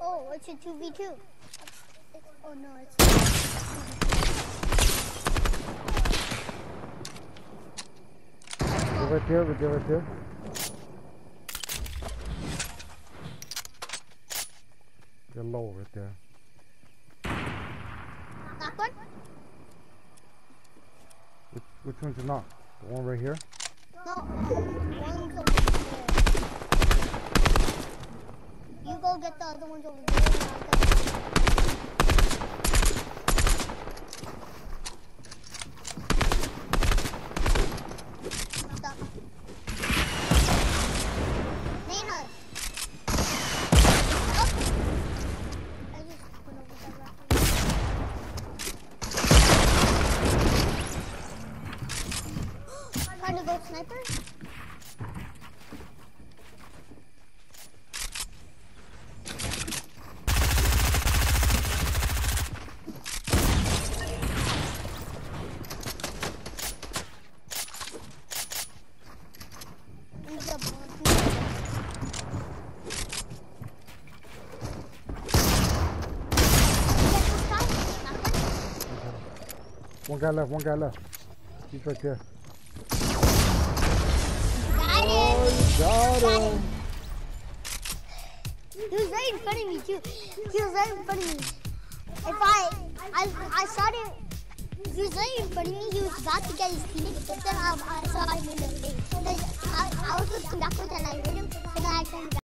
Oh, it's a 2v2. Oh no, it's. Right there, they're right there. They're low right there. That one? Which, which one's it not? The one right here? No, one's over there. You go get the other ones over there. and I'll get- Stop. Nina. Oh. I just went over there rapidly. Trying to go sniper? A. One guy left, one guy left. He's right there. Got him! He was right in front of me too. He was right in front of me. If I, I, I saw him. He was right in front of me. He was about to get his teammate, but then I, I saw him in the face.